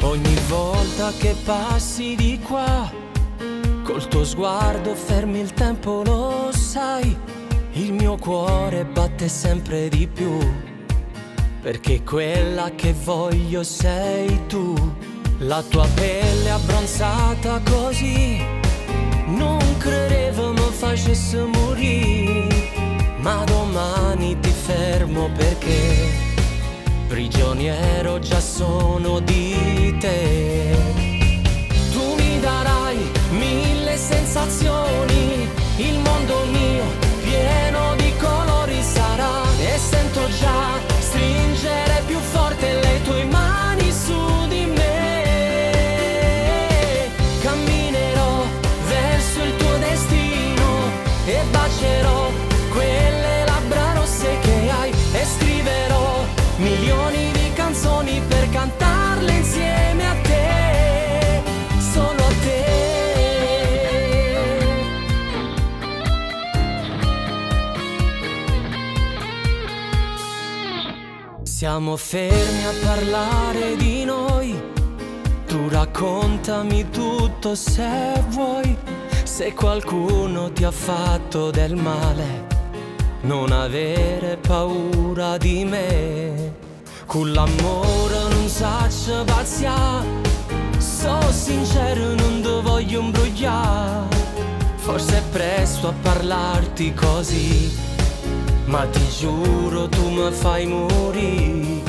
Ogni volta che passi di qua, col tuo sguardo fermi il tempo, lo sai, il mio cuore batte sempre di più, perché quella che voglio sei tu, la tua pelle abbronzata così, non credevo mi facesse morire, ma domani ti fermo perché prigioniero già sono di te. E bacerò quelle labbra rosse che hai e scriverò milioni di canzoni per cantarle insieme a te, solo a te. Siamo fermi a parlare di noi, tu raccontami tutto se vuoi, se qualcuno ti ha fatto del male non avere paura di me. Con l'amore non saccio pazzia, so sincero non ti voglio imbrogliare. Forse è presto a parlarti così, ma ti giuro tu mi fai morire.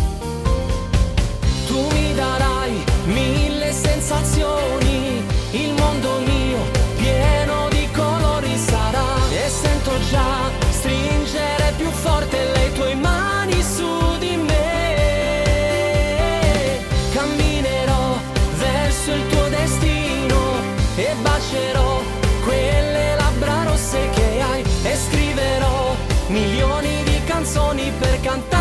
e bacerò quelle labbra rosse che hai e scriverò milioni di canzoni per cantare.